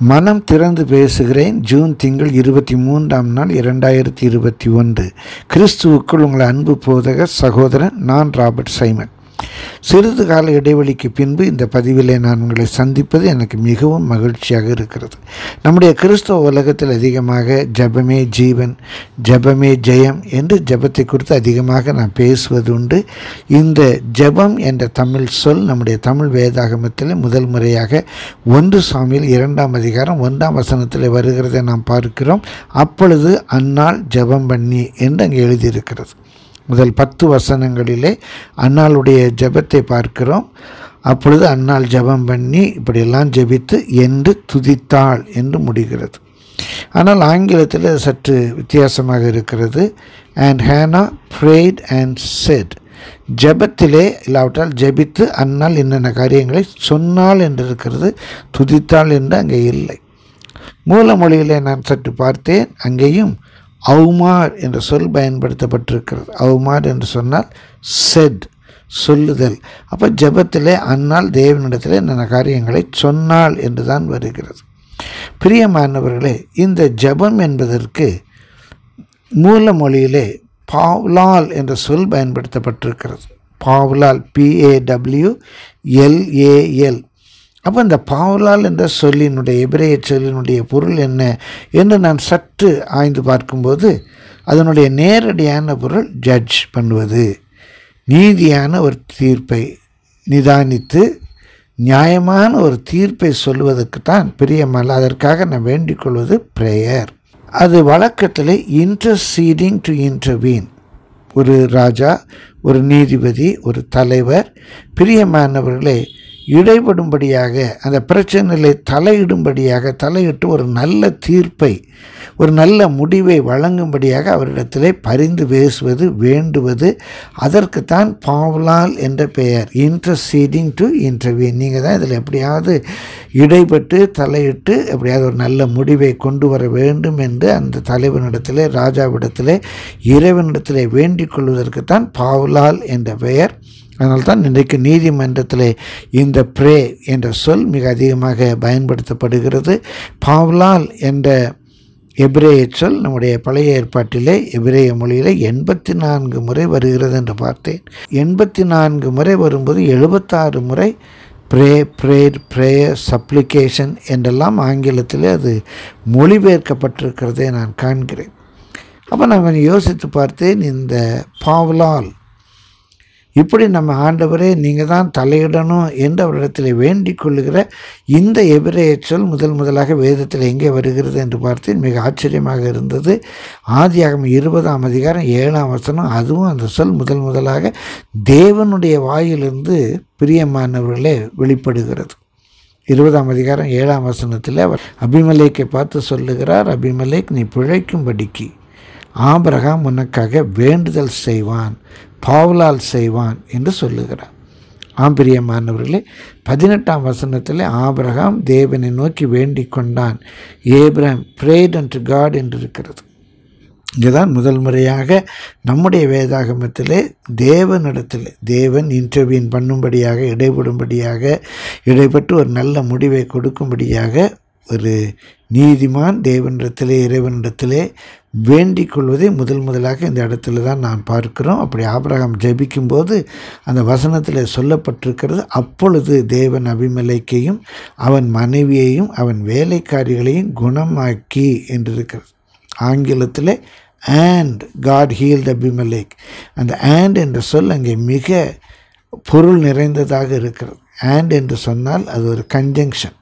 மனம் திறந்து பேசுகிறேன். ஜூன் திங்கள் இருபத்தி மூன்றாம் நாள் இரண்டாயிரத்தி இருபத்தி ஒன்று. கிறிஸ்துவுக்குள் உங்கள் அன்பு போதக சகோதரன் நான் ராபர்ட் சைமன். சிறிது கால இடைவெளிக்கு பின்பு இந்த பதிவிலே நான் உங்களை சந்திப்பது எனக்கு மிகவும் மகிழ்ச்சியாக இருக்கிறது. நம்முடைய கிறிஸ்தவ உலகத்தில் அதிகமாக ஜபமே ஜீவன் ஜபமே ஜெயம் என்று ஜபத்தை குறித்து அதிகமாக நான் பேசுவது உண்டு. இந்த ஜபம் என்ற தமிழ் சொல் நம்முடைய தமிழ் வேதாகமத்தில் முதல் முறையாக ஒன்று சாமியில் இரண்டாம் அதிகாரம் ஒன்றாம் வசனத்தில் வருகிறதை நாம் பார்க்கிறோம். அப்பொழுது அந்நாள் ஜபம் பண்ணி என்று அங்கே எழுதியிருக்கிறது. முதல் பத்து வசனங்களிலே அன்னாளுடைய ஜெபத்தை பார்க்கிறோம். அப்பொழுது அன்னாள் ஜெபம் பண்ணி இப்படியெல்லாம் ஜெபித்து என்று துதித்தாள் என்று முடிகிறது. ஆனால் ஆங்கிலத்தில் சற்று வித்தியாசமாக இருக்கிறது. And Hannah prayed and said ஜெபத்திலே இல்லாவிட்டால் ஜெபித்து அன்னால் என்னென்ன காரியங்களை சொன்னாள் என்று இருக்கிறது துதித்தாள் என்று அங்கே இல்லை. மூல மொழியிலே நான் சற்று பார்த்தேன். அங்கேயும் அவுமார் என்ற சொல் பயன்படுத்தப்பட்டிருக்கிறது. அவுமார் என்று சொன்னால் செட் சொல்லுதல். அப்போ ஜபத்திலே அந்நாள் தேவனிடத்தில் என்னென்ன காரியங்களை சொன்னாள் என்று தான் வருகிறது. பிரியமானவர்களே இந்த ஜெபம் என்பதற்கு மூல மொழியிலே பாவ்லால் என்ற சொல் பயன்படுத்தப்பட்டிருக்கிறது. பாவ்லால் பிஏடபிள்யூ எல்ஏஎல் அப்போ இந்த பாவலால் என்ற சொல்லினுடைய எபிரேய சொல்லினுடைய பொருள் என்ன என்று நான் சற்று ஆய்ந்து பார்க்கும்போது அதனுடைய நேரடியான பொருள் ஜட்ஜ் பண்ணுவது. நீதியான ஒரு தீர்ப்பை நிதானித்து நியாயமான ஒரு தீர்ப்பை சொல்வதற்கு தான் பிரியமல்ல அதற்காக நான் வேண்டிக் கொள்வது ப்ரேயர் அது வழக்கத்தில் இன்டர்சீடிங் டு இன்டர்வீன் ஒரு ராஜா ஒரு நீதிபதி ஒரு தலைவர் பிரியமானவர்களே இடைபடும்படியாக அந்த பிரச்சனையில் தலையிடும்படியாக தலையிட்டு ஒரு நல்ல தீர்ப்பை ஒரு நல்ல முடிவை வழங்கும்படியாக அவரிடத்திலே பரிந்து பேசுவது வேண்டுவது அதற்குத்தான் பாவ்லால் என்ற பெயர் இன்டர்சீடிங் டு இன்டர்வியூ நீங்கள் தான் இதில் எப்படியாவது இடைப்பட்டு தலையிட்டு எப்படியாவது ஒரு நல்ல முடிவை கொண்டு வர வேண்டும் என்று அந்த தலைவனிடத்திலே ராஜாவிடத்திலே இறைவனிடத்திலே வேண்டிக் கொள்வதற்குத்தான் பாவ்லால் என்ற பெயர் அதனால் தான் இன்றைக்கு நீதிமன்றத்தில் இந்த ப்ரே என்ற சொல் மிக அதிகமாக பயன்படுத்தப்படுகிறது. பாவ்லால் என்ற எபிரேய சொல் நம்முடைய பழைய ஏற்பாட்டிலே எபிரேய மொழியில் எண்பத்தி நான்கு முறை வருகிறது என்று பார்த்தேன். எண்பத்தி நான்கு முறை வரும்போது எழுபத்தாறு முறை ப்ரே ப்ரேயர் ப்ரேயர் சப்ளிகேஷன் என்றெல்லாம் ஆங்கிலத்தில் அது மொழிபெயர்க்கப்பட்டிருக்கிறதை நான் காண்கிறேன். அப்போ நான் கொஞ்சம் யோசித்து பார்த்தேன் இந்த பாவ்லால் இப்படி நம்ம ஆண்டவரே நீங்கள் தான் தலையிடணும் என்று அவரிடத்தில் வேண்டிக் கொள்ளுகிற இந்த எபிரேய சொல் முதல் முதலாக வேதத்தில் எங்கே வருகிறது என்று பார்த்தேன். மிக ஆச்சரியமாக இருந்தது. ஆதியாகம் இருபதாம் அதிகாரம் ஏழாம் வசனம் அதுவும் அந்த சொல் முதல் முதலாக தேவனுடைய வாயிலிருந்து பிரியமானவர்களே வெளிப்படுகிறது. இருபதாம் அதிகாரம் ஏழாம் வசனத்தில் அவர் அபிமலேக்கை பார்த்து சொல்லுகிறார் அபிமலேக் நீ பிழைக்கும்படிக்கு. ஆபரகாம் உனக்காக வேண்டுதல் செய்வான் பாவலால் செய்வான் என்று சொல்லுகிறார். ஆம்பிரியமானவர்களே பதினெட்டாம் வசனத்தில் ஆபிரகாம் தேவனை நோக்கி வேண்டி கொண்டான். ஏப்ரஹாம் பிரேட் அண்ட் காட் என்று இருக்கிறது இங்குதான் முதல் முறையாக நம்முடைய வேதாகமத்திலே தேவனிடத்தில் தேவன் இன்டர்வியூன் பண்ணும்படியாக இடைபடும்படியாக இடைப்பட்டு ஒரு நல்ல முடிவை கொடுக்கும்படியாக ஒரு நீதிமான் தேவனிடத்திலே இறைவனிடத்திலே வேண்டிக் கொள்வதை முதல் முதலாக இந்த இடத்துல தான் நான் பார்க்கிறோம். அப்படி ஆபிரகாம் ஜெபிக்கும்போது அந்த வசனத்தில் சொல்லப்பட்டிருக்கிறது அப்பொழுது தேவன் அபிமலைக்கையும் அவன் மனைவியையும் அவன் வேலைக்காரிகளையும் குணமாக்கி என்று இருக்கிறது ஆங்கிலத்தில் ஆண்ட் காட் ஹீல்ட் அபிமலேக் அந்த ஆண்ட் என்ற சொல் அங்கே மிக பொருள் நிறைந்ததாக இருக்கிறது. ஆண்ட் என்று சொன்னால் அது ஒரு கன்ஜங்ஷன்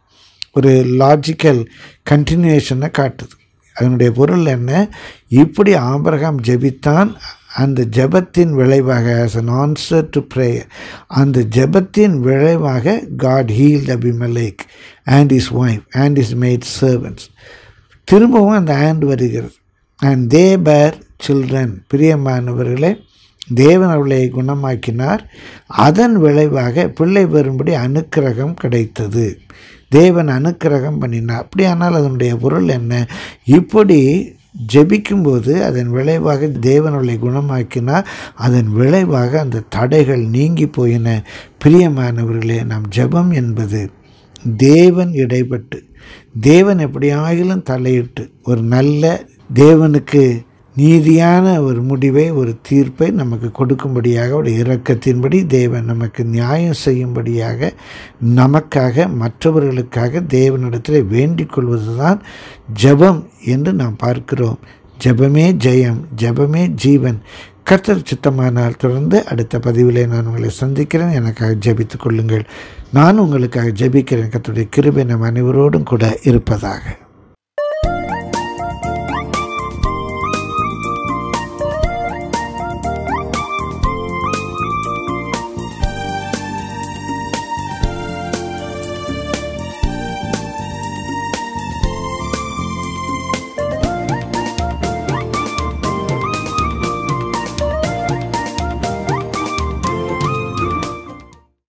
ஒரு லாஜிக்கல் கண்டினியூஷனை காட்டுது. அதனுடைய பொருள் என்ன? இப்படி ஆபரகாம் ஜெபித்தான் அந்த ஜெபத்தின் விளைவாக as an answer to prayer அந்த ஜெபத்தின் விளைவாக God healed Abimelech and his wife and his maid servants திரும்பவும் அந்த ஆண்ட் வருகிறது. அண்ட் தே பேர் சில்ட்ரன் பிரியமானவர்களே தேவன் அவளை குணமாக்கினார். அதன் விளைவாக பிள்ளை பெறும்படி அனுக்கிரகம் கிடைத்தது. தேவன் அனுக்கிரகம் பண்ணினார். அப்படியானால் அதனுடைய பொருள் என்ன? இப்படி ஜெபிக்கும்போது அதன் விளைவாக தேவனுடைய குணமாக்கினால் அதன் விளைவாக அந்த தடைகள் நீங்கி போயின. பிரியமானவர்களே நாம் ஜெபம் என்பது தேவன் இடைப்பட்டு தேவன் எப்படியாகிலும் தலையிட்டு ஒரு நல்ல தேவனுக்கு நீதியான ஒரு முடிவை ஒரு தீர்ப்பை நமக்கு கொடுக்கும்படியாக ஒரு இரக்கத்தின்படி தேவன் நமக்கு நியாயம் செய்யும்படியாக நமக்காக மற்றவர்களுக்காக தேவனிடத்தில் வேண்டிக் கொள்வதுதான் ஜெபம் என்று நாம் பார்க்கிறோம். ஜெபமே ஜெயம் ஜெபமே ஜீவன். கர்த்தர் சித்தமானால் தொடர்ந்து அடுத்த பதிவிலே நான் உங்களை சந்திக்கிறேன். எனக்காக ஜெபித்துக் கொள்ளுங்கள். நான் உங்களுக்காக ஜெபிக்கிறேன். கர்த்தருடைய கிருபை நம் அனைவரோடும் கூட இருப்பதாக.